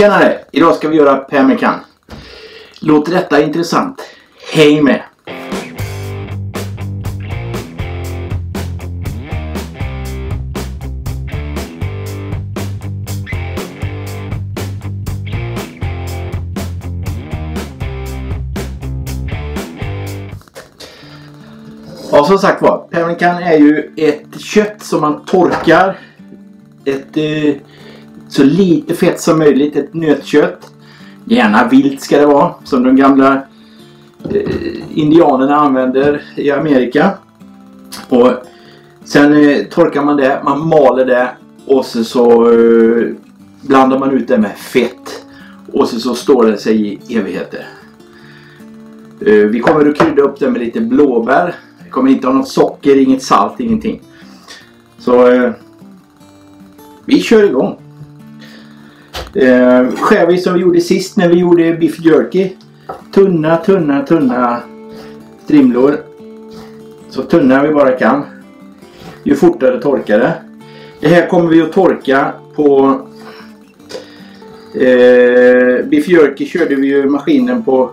Tjenare! Idag ska vi göra pemmikan. Låter detta intressant? Häng med! Ja, som sagt var. pemmikan är ju ett kött som man torkar. Ett eh, så lite fett som möjligt. Ett nötkött. Gärna vilt ska det vara. Som de gamla eh, indianerna använder i Amerika. Och Sen eh, torkar man det. Man maler det. Och så, så eh, blandar man ut det med fett. Och så, så står det sig i evigheter. Eh, vi kommer att krydda upp det med lite blåbär. Vi kommer inte ha något socker, inget salt, ingenting. Så eh, vi kör igång. Eh, skär vi som vi gjorde sist när vi gjorde beef jerky. Tunna, tunna, tunna strimlor. Så tunna vi bara kan. Ju fortare torkar det. Det här kommer vi att torka på eh, Beef jerky körde vi ju maskinen på,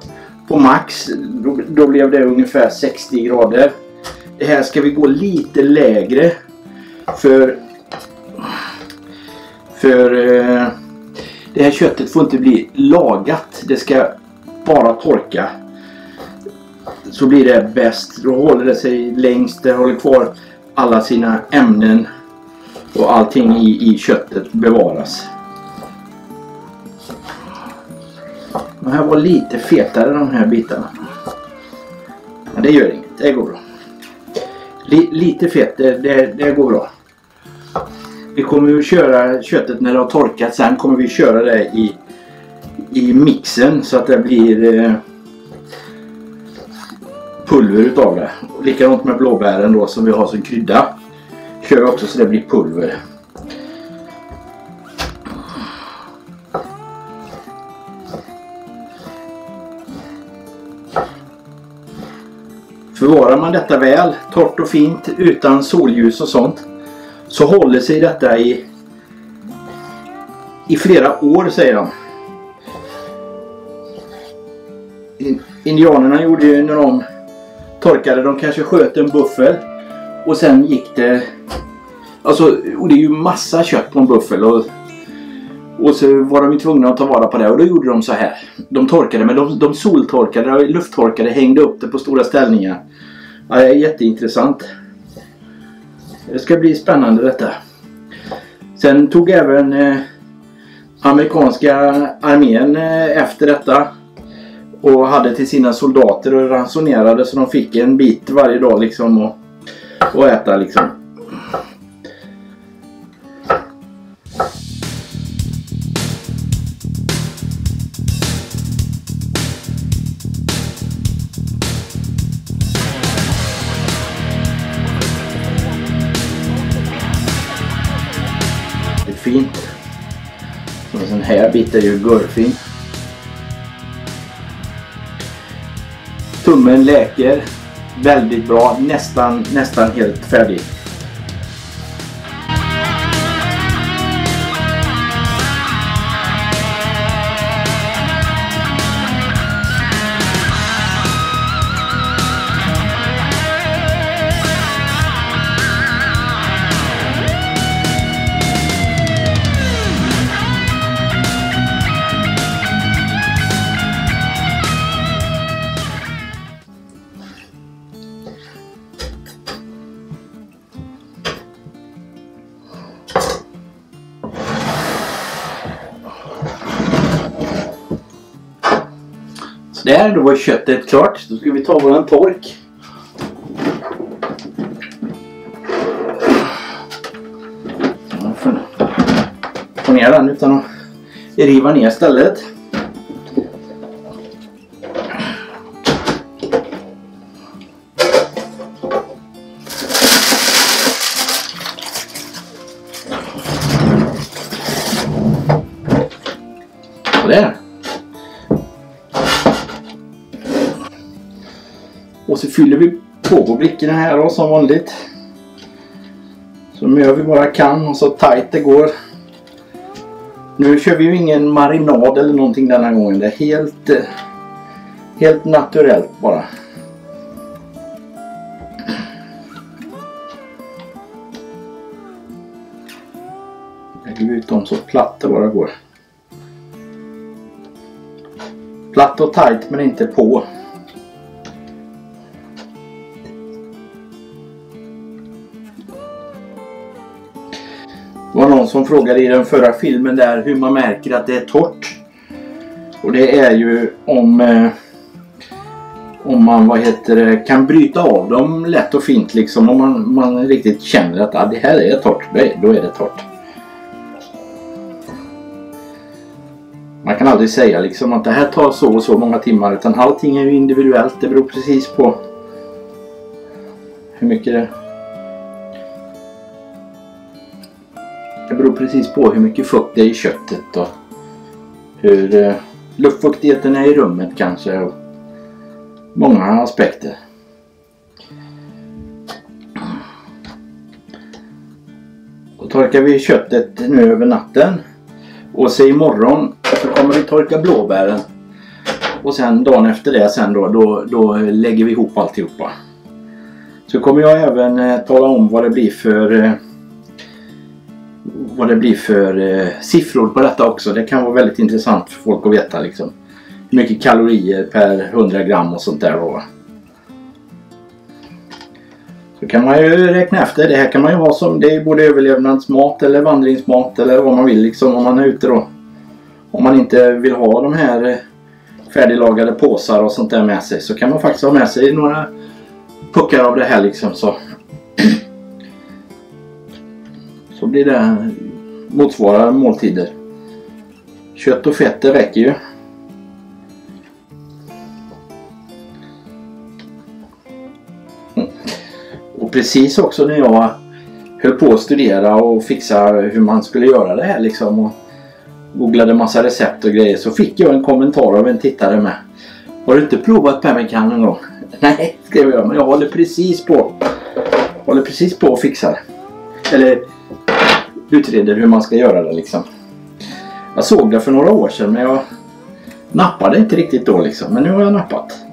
på max. Då, då blev det ungefär 60 grader. Det här ska vi gå lite lägre. För för eh, det här köttet får inte bli lagat. Det ska bara torka. Så blir det bäst. Då håller det sig längst. Det håller kvar alla sina ämnen. Och allting i, i köttet bevaras. De här var lite fetare de här bitarna. Men det gör inget. Det går bra. Lite fett, det, det, det går bra. Vi kommer ju köra köttet när det har torkat. Sen kommer vi köra det i, i mixen så att det blir eh, pulver utav det. Likadant med blåbären då som vi har som krydda. Kör också så det blir pulver. Förvarar man detta väl, torrt och fint utan solljus och sånt så håller sig detta i i flera år säger de. Indianerna gjorde ju när de torkade, de kanske sköt en buffel och sen gick det Alltså, och det är ju massa kött på en buffel och, och så var de ju tvungna att ta vara på det och då gjorde de så här. De torkade men de, de soltorkade, lufttorkade, hängde upp det på stora ställningar. Ja, det är jätteintressant. Det ska bli spännande detta. Sen tog även eh, amerikanska armén eh, efter detta och hade till sina soldater och ransonerade så de fick en bit varje dag liksom och, och äta liksom. En sån ju görfint. Tummen läker väldigt bra. Nästan, nästan helt färdig. Där, då var köttet klart. Då ska vi ta våran tork. Få ner den utan att riva ner stället. På brickorna här då som vanligt. Så gör vi bara kan och så tight det går. Nu kör vi ju ingen marinad eller någonting denna gången. Det är helt, eh, helt naturellt bara. Lägger ut dem så platt det bara går. Platt och tight men inte på. Någon som frågade i den förra filmen där hur man märker att det är torrt. Och det är ju om eh, om man vad heter det, kan bryta av dem lätt och fint liksom. Om man, man riktigt känner att ah, det här är torrt. Då är det torrt. Man kan aldrig säga liksom att det här tar så och så många timmar utan allting är ju individuellt. Det beror precis på hur mycket det beror precis på hur mycket fukt det är i köttet och hur eh, luftfuktigheten är i rummet kanske. Och många aspekter. Då torkar vi köttet nu över natten. Och så imorgon så kommer vi torka blåbären. Och sen dagen efter det sen då, då, då lägger vi ihop alltihopa. Så kommer jag även eh, tala om vad det blir för eh, vad det blir för eh, siffror på detta också. Det kan vara väldigt intressant för folk att veta liksom. Hur mycket kalorier per 100 gram och sånt där då. Så kan man ju räkna efter. Det här kan man ju ha som det är både överlevnadsmat eller vandringsmat eller vad man vill liksom om man är ute då. Om man inte vill ha de här eh, färdiglagade påsar och sånt där med sig så kan man faktiskt ha med sig några puckar av det här liksom så. Så blir det motsvarar måltider. Kött och fett det räcker ju. Och precis också när jag höll på att studera och fixa hur man skulle göra det här liksom och googlade massa recept och grejer så fick jag en kommentar av en tittare med. Har du inte provat pemmican någon gång? Nej, skrev jag, men jag håller precis på håller precis på att fixa det. Eller utreder hur man ska göra det liksom. Jag såg det för några år sedan men jag nappade inte riktigt då liksom. Men nu har jag nappat.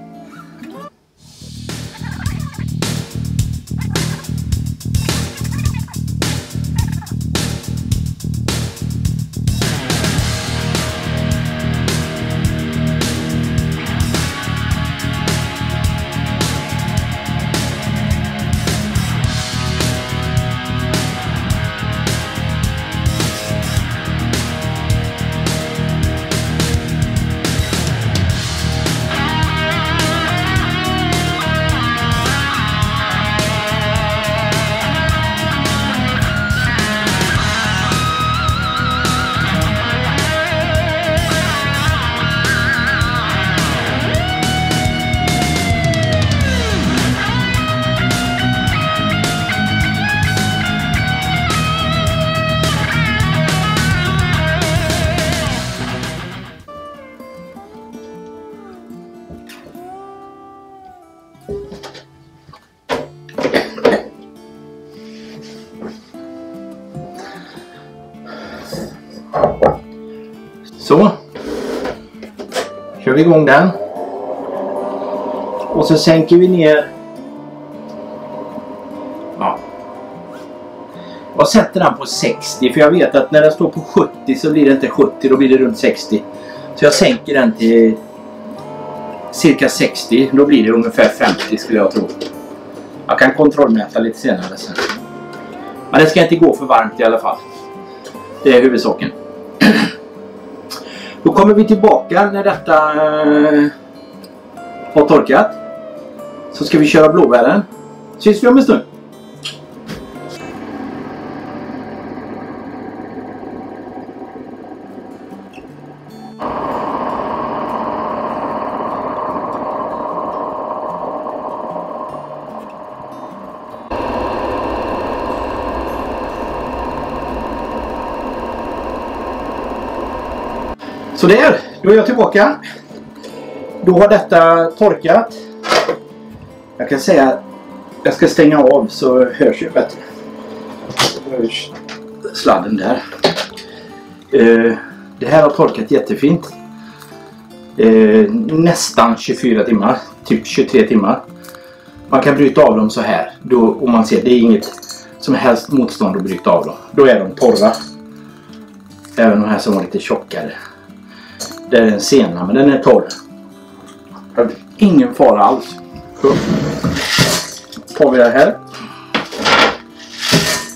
Vi igång den. Och så sänker vi ner. Ja. Jag sätter den på 60 för jag vet att när den står på 70 så blir det inte 70 då blir det runt 60. Så jag sänker den till cirka 60. Då blir det ungefär 50 skulle jag tro. Jag kan kontrollmäta lite senare sen. Men det ska inte gå för varmt i alla fall. Det är huvudsaken. Då kommer vi tillbaka när detta eh, har torkat. Så ska vi köra blåbären. Ses vi om en stund. Är jag tillbaka. Då har detta torkat. Jag kan säga att jag ska stänga av så hörs jag bättre. Hörs sladden där. Eh, det här har torkat jättefint. Eh, nästan 24 timmar. Typ 23 timmar. Man kan bryta av dem så här. Då, och man ser det är inget som helst motstånd att bryta av dem. Då är de torra. Även de här som var lite tjockare. Det är en sena men den är torr. Ingen fara alls. Så tar vi det här.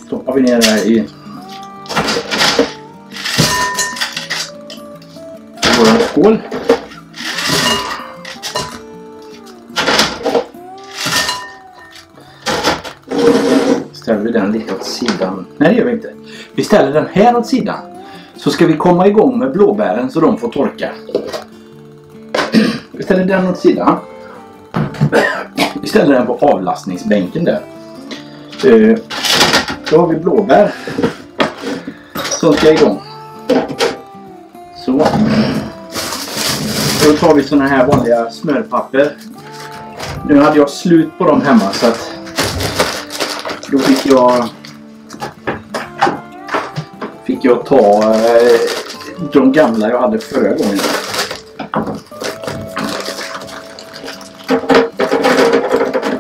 Stoppar vi ner det här i våran skål. Ställer vi den lite åt sidan. Nej det gör vi inte. Vi ställer den här åt sidan. Så ska vi komma igång med blåbären så de får torka. Vi ställer den åt sidan. Vi ställer den på avlastningsbänken där. Eh, då har vi blåbär. Som ska igång. Så. Då tar vi sådana här vanliga smörpapper. Nu hade jag slut på dem hemma så att då fick jag fick jag ta eh, de gamla jag hade förra gången.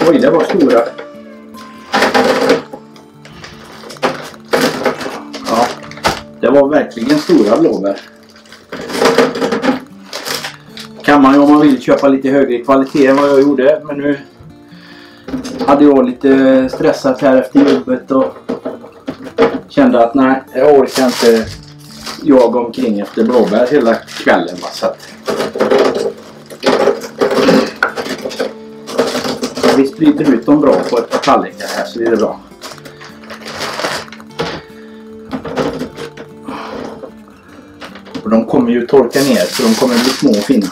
Oj, det var stora. Ja, det var verkligen stora blåbär. Kan man ju om man vill köpa lite högre kvalitet än vad jag gjorde. Men nu hade jag lite stressat här efter jobbet och kände att nej, jag orkar inte jaga omkring efter blåbär hela kvällen. Va? Så att... Vi sprider ut dem bra på ett par tallrikar här så blir det bra. Och de kommer ju torka ner så de kommer bli små och fina.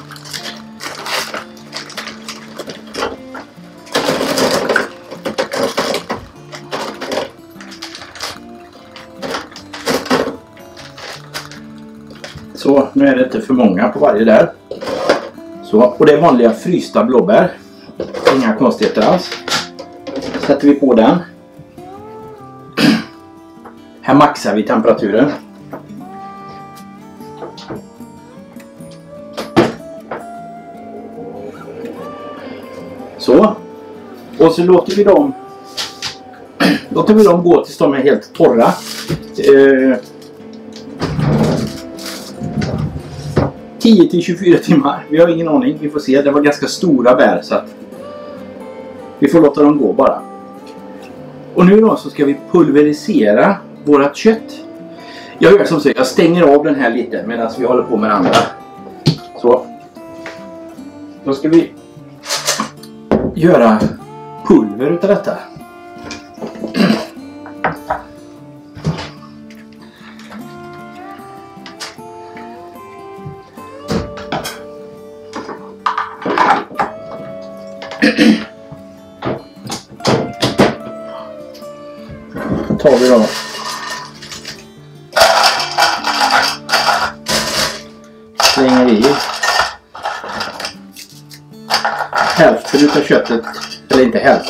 Nu är det inte för många på varje där. Så, och det är vanliga frysta blåbär. Inga konstigheter alls. Sätter vi på den. Här maxar vi temperaturen. Så. Och så låter vi dem låter vi dem gå tills de är helt torra. Eh, 10 till 24 timmar. Vi har ingen aning. Vi får se. Det var ganska stora bär så att vi får låta dem gå bara. Och nu då så ska vi pulverisera vårat kött. Jag gör som så. Jag stänger av den här lite medan vi håller på med den andra. Så. Då ska vi göra pulver utav detta.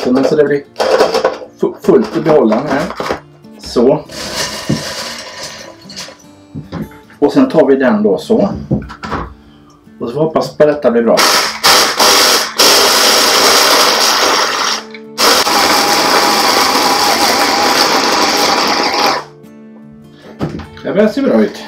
Inte så det blir fullt i behållaren här. Så. Och sen tar vi den då så. Och så hoppas på att detta blir bra. Det börjar se bra ut.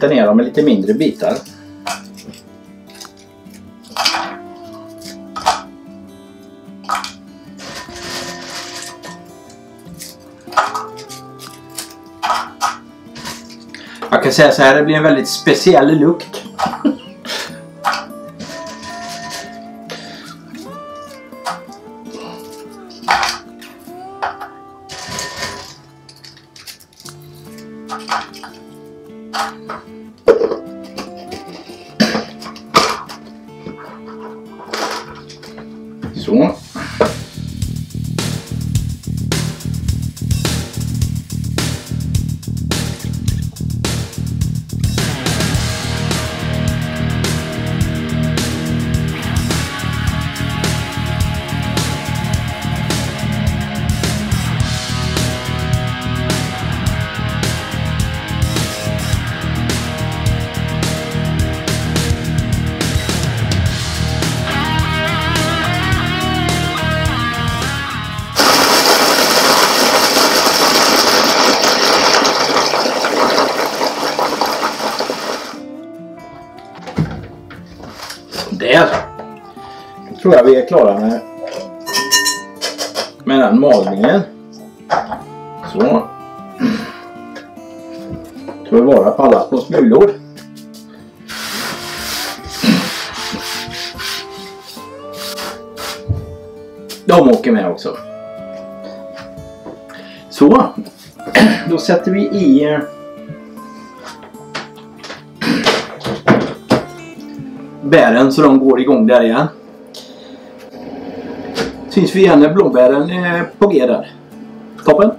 Bryta ner dem i lite mindre bitar. Jag kan säga så här, det blir en väldigt speciell lukt. Tror jag vi är klara med, med den malningen. Så. Tar vi vara på alla små smulor. De åker med också. Så. Då sätter vi i bären så de går igång där igen. Syns vi igen när blåbären är på G där. Toppen!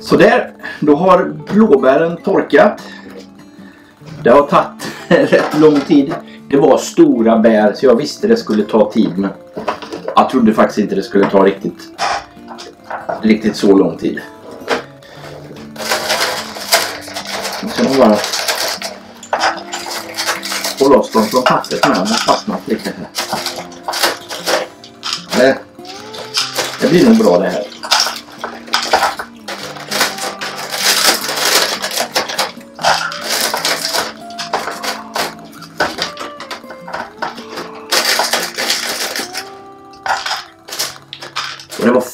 Sådär, då har blåbären torkat. Det har tagit rätt lång tid. Det var stora bär så jag visste det skulle ta tid men jag trodde faktiskt inte det skulle ta riktigt, riktigt så lång tid. Nu ska man bara få loss dem från pappret med. De har fastnat lite här. Det, det blir nog bra det här.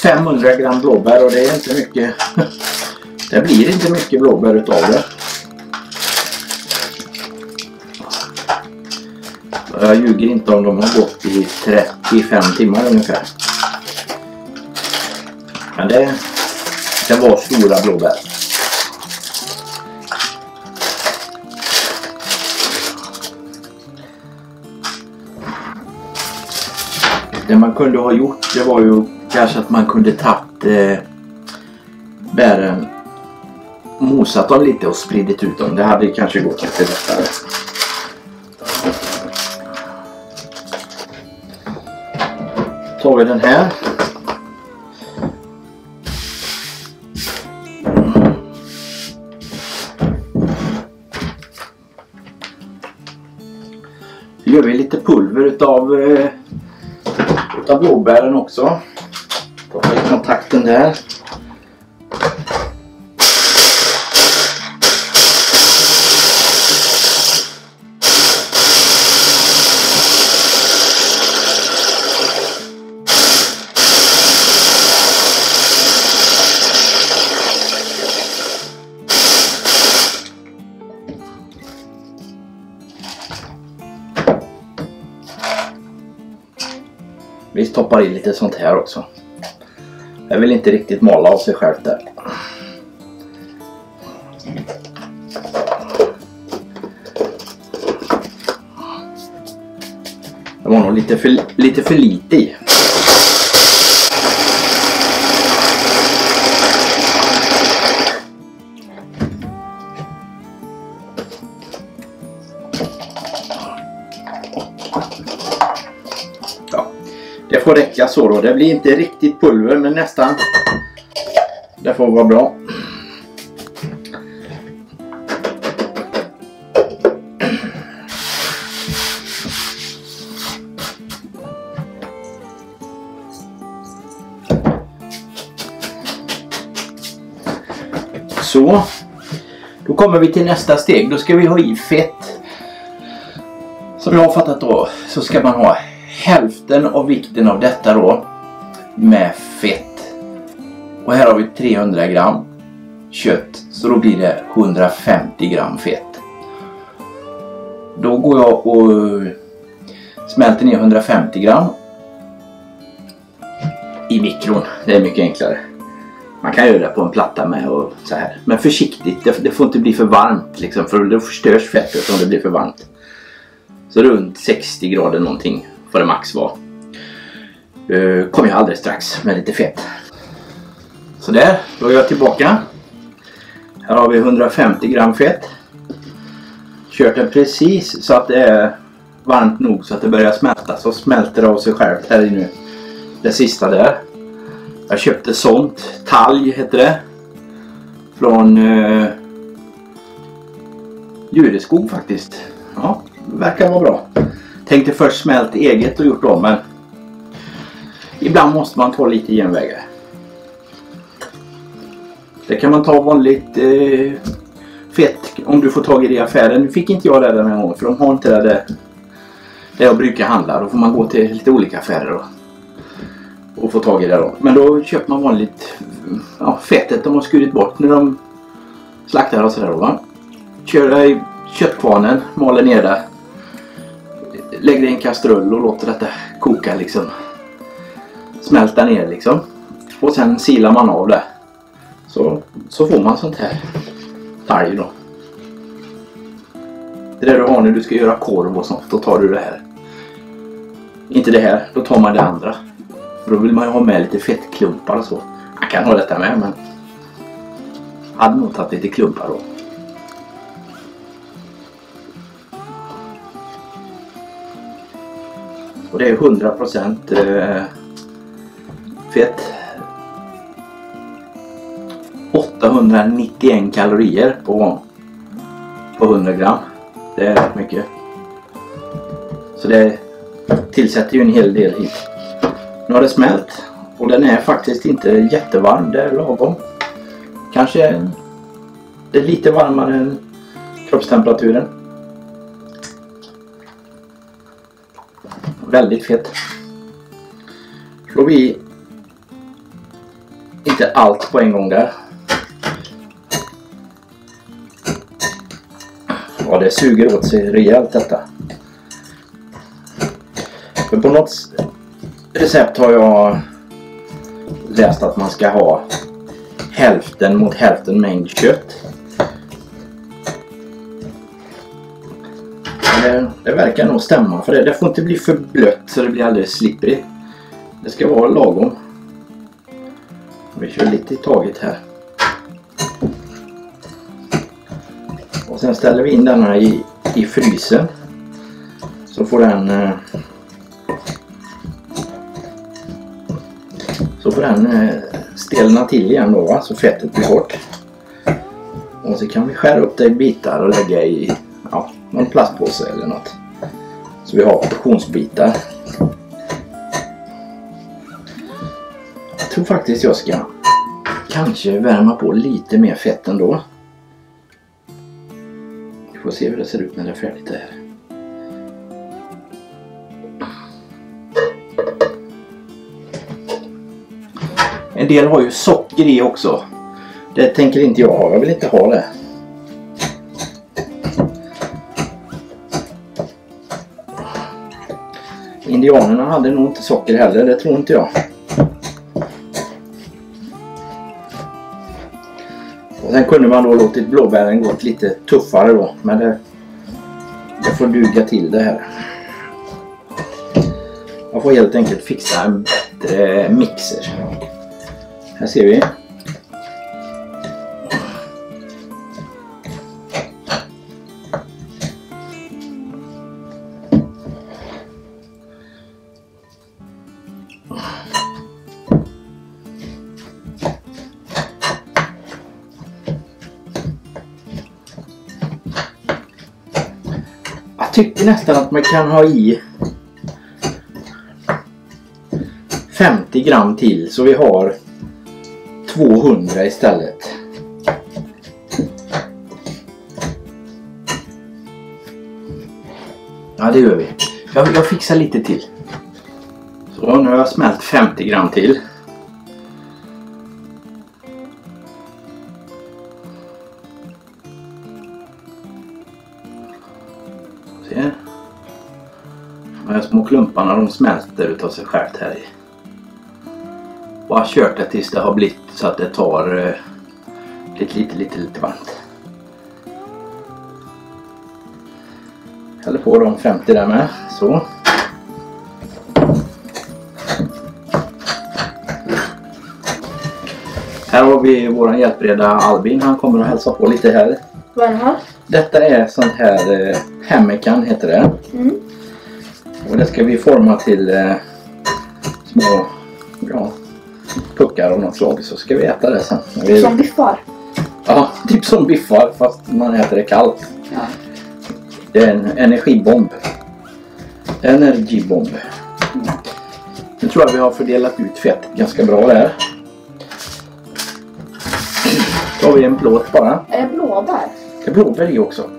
500 gram blåbär och det är inte mycket. Det blir inte mycket blåbär utav det. Jag ljuger inte om de har gått i 35 timmar ungefär. Men det, det var stora blåbär. Det man kunde ha gjort det var ju kanske att man kunde tagit eh, bären, mosat dem lite och spridit ut dem. Det hade kanske gått lite lättare. tar vi den här. Gör vi lite pulver utav, eh, utav blåbären också. Kontakten där. Vi stoppar i lite sånt här också. Jag vill inte riktigt mala av sig själv där. Det var nog lite för, lite för lite i. får räcka så då. Det blir inte riktigt pulver men nästan. Det får vara bra. Så. Då kommer vi till nästa steg. Då ska vi ha i fett. Som jag har fattat då så ska man ha hälften av vikten av detta då med fett. Och här har vi 300 gram kött. Så då blir det 150 gram fett. Då går jag och smälter ner 150 gram i mikron. Det är mycket enklare. Man kan göra det på en platta med och så här. Men försiktigt, det, får inte bli för varmt liksom för då förstörs fettet om det blir för varmt. Så runt 60 grader någonting får det max vara. Uh, kommer jag alldeles strax med lite fett. Så där, då är jag tillbaka. Här har vi 150 gram fett. Kört den precis så att det är varmt nog så att det börjar smälta. Så smälter det av sig självt här inne. Det sista där. Jag köpte sånt. Talg heter det. Från eh, Djureskog faktiskt. Ja, verkar vara bra. Tänkte först smält eget och gjort om men ibland måste man ta lite genvägar. Det kan man ta vanligt eh, fett om du får tag i det i affären. Nu fick inte jag det den här gången för de har inte det där, där jag brukar handla. Då får man gå till lite olika affärer och, och få tag i det då. Men då köper man vanligt ja, fettet de har skurit bort när de slaktar och sådär då va. Kör det i köttkvarnen, maler ner det. Lägger det i en kastrull och låter detta koka liksom. Smälta ner liksom. Och sen silar man av det. Så, så får man sånt här talg då. Det är det du har när du ska göra korv och sånt. Då tar du det här. Inte det här, då tar man det andra. För då vill man ju ha med lite fettklumpar och så. Man kan ha detta med men hade nog tagit lite klumpar då. Och det är 100% eh, fett. 891 kalorier på, på 100 gram. Det är rätt mycket. Så det tillsätter ju en hel del hit. Nu har det smält och den är faktiskt inte jättevarm. Det är lagom. Kanske det är lite varmare än kroppstemperaturen. Väldigt fett. Slår vi inte allt på en gång där. Ja, det suger åt sig rejält detta. För på något recept har jag läst att man ska ha hälften mot hälften mängd kött. Det, verkar nog stämma för det, det får inte bli för blött så det blir alldeles slipprigt. Det ska vara lagom. Vi kör lite i taget här. Och sen ställer vi in denna i, i frysen. Så får den eh, Så får den eh, stelna till igen då va? så fettet blir bort. Och så kan vi skära upp det i bitar och lägga i någon plastpåse eller något. Så vi har portionsbitar. Jag tror faktiskt jag ska kanske värma på lite mer fett ändå. Vi får se hur det ser ut när det är färdigt det här. En del har ju socker i också. Det tänker inte jag ha. Jag vill inte ha det. Indianerna hade nog inte socker heller. Det tror inte jag. Och sen kunde man då låtit blåbären gått lite tuffare då. Men det, det får duga till det här. Jag får helt enkelt fixa en bättre mixer. Här ser vi. Tycker nästan att man kan ha i 50 gram till så vi har 200 istället. Ja, det gör vi. Jag, jag fixar lite till. Så, nu har jag smält 50 gram till. Se. De här små klumparna de smälter utav sig självt här i och har kört det tills det har blivit så att det tar eh, lite, lite, lite, lite varmt. Häller på de 50 där med. Så. Här har vi våran hjälpreda Albin. Han kommer att hälsa på lite här. Vad är det här? Detta är sånt här eh, hemmekan heter det. Mm. Och det ska vi forma till eh, små ja, puckar av något slag så ska vi äta det sen. När vi, Som biffar. typ som biffar fast man äter det kallt. Ja. Det är en energibomb. Energibomb. Nu tror jag vi har fördelat ut fett ganska bra där. Då har vi en plåt bara. Är det blåbär? Det är blåbär i också.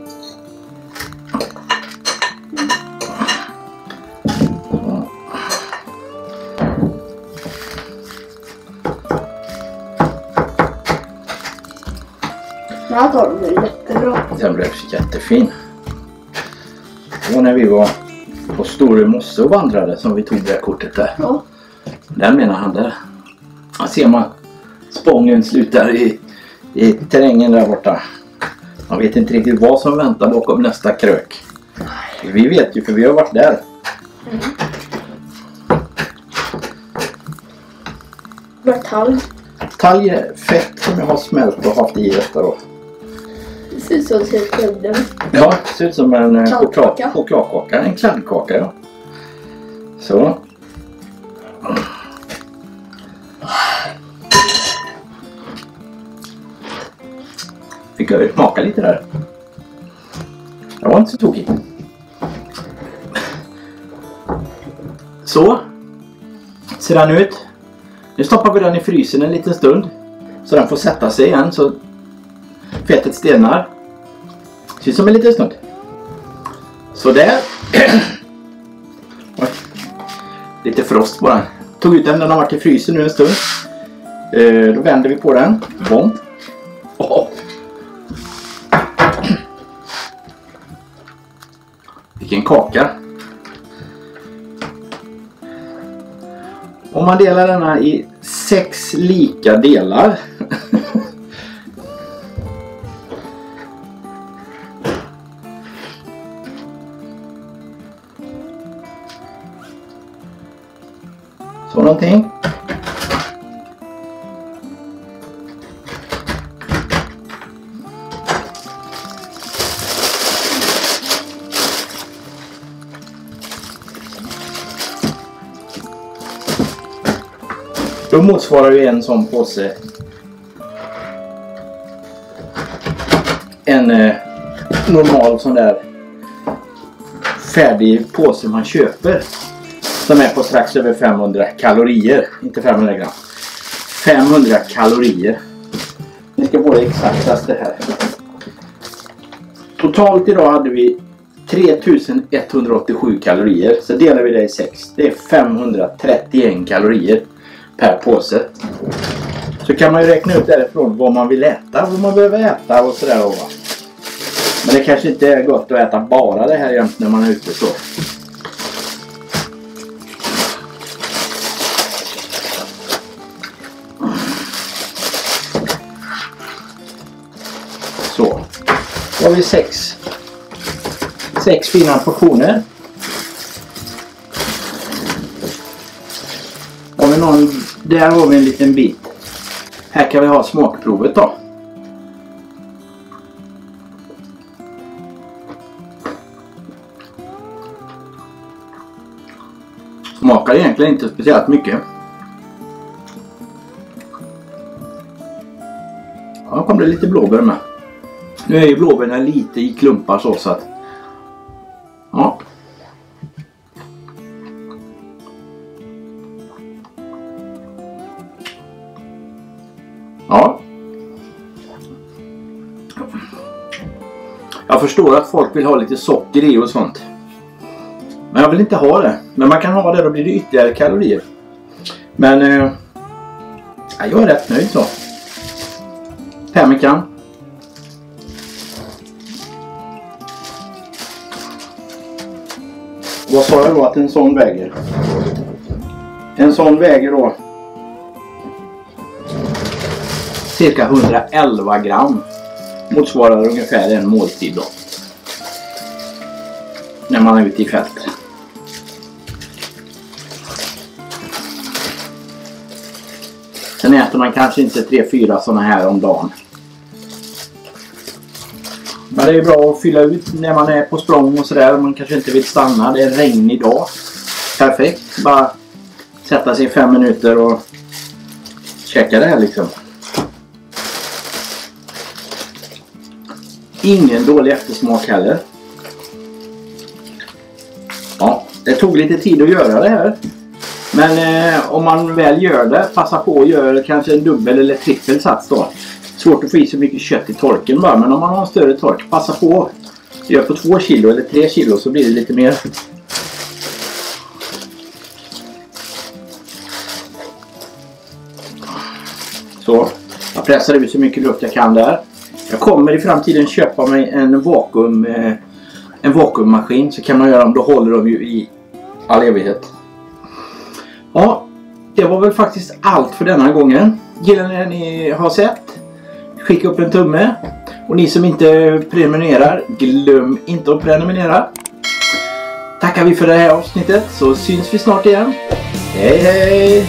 Torven är jättebra. Den blev jättefin. Och när vi var på Store Mosse och vandrade som vi tog det här kortet där. Ja. Den menar han där. Här ser man spången slutar i, i terrängen där borta. Man vet inte riktigt vad som väntar bakom nästa krök. Vi vet ju för vi har varit där. Bara talg. Talg är fett som jag har smält och haft i detta då. Ser ut som ser kudden. Ja, det ser ut som en eh, choklad, Kladdkaka. chokladkaka. En kladdkaka ja. Så. Fick jag smaka lite där. Det var inte så tokigt. Så. Ser den ut. Nu stoppar vi den i frysen en liten stund. Så den får sätta sig igen så fettet stelnar. Ser ut som en liten stund. Sådär. Lite frost på den. Tog ut den, den har varit i frysen nu en stund. Eh, då vänder vi på den. Bom. Vilken kaka. Om man delar denna i sex lika delar. Någonting. Då motsvarar ju en sån påse en eh, normal sån där färdig påse man köper. Som är på strax över 500 kalorier. Inte 500 gram. 500 kalorier. Vi ska få det exaktaste här. Totalt idag hade vi 3187 kalorier. Så delar vi det i 6. Det är 531 kalorier per påse. Så kan man ju räkna ut därifrån vad man vill äta, vad man behöver äta och sådär. Men det kanske inte är gott att äta bara det här jämt när man är ute. Så. Då har vi sex, sex fina portioner. Har vi någon, där har vi en liten bit. Här kan vi ha smakprovet då. Smakar egentligen inte speciellt mycket. Ja, kom det lite blåbär med. Nu är ju blåbärna lite i klumpar så, så att... Ja. Ja. Jag förstår att folk vill ha lite socker i och sånt. Men jag vill inte ha det. Men man kan ha det, då blir det ytterligare kalorier. Men... Eh, jag är rätt nöjd så. Pemmican. Vad sa jag då att en sån väger? En sån väger då cirka 111 gram. Motsvarar ungefär en måltid då. När man är ute i fält. Sen äter man kanske inte 3-4 sådana här om dagen. Men det är bra att fylla ut när man är på språng och sådär. Man kanske inte vill stanna. Det är en regnig dag. Perfekt. Bara sätta sig i fem minuter och käka det här liksom. ingen dålig eftersmak heller. Ja, det tog lite tid att göra det här. Men eh, om man väl gör det, passa på att göra kanske en dubbel eller trippel sats då. Svårt att få i så mycket kött i torken bara, men om man har en större tork, passa på. Gör på två kilo eller tre kilo så blir det lite mer. Så, jag pressar ut så mycket luft jag kan där. Jag kommer i framtiden köpa mig en vakuum eh, en vakuummaskin så kan man göra dem. Då håller de ju i all evighet. Ja, det var väl faktiskt allt för denna gången. Gillar ni det ni har sett? Skicka upp en tumme. Och ni som inte prenumererar, glöm inte att prenumerera. Tackar vi för det här avsnittet så syns vi snart igen. Hej hej!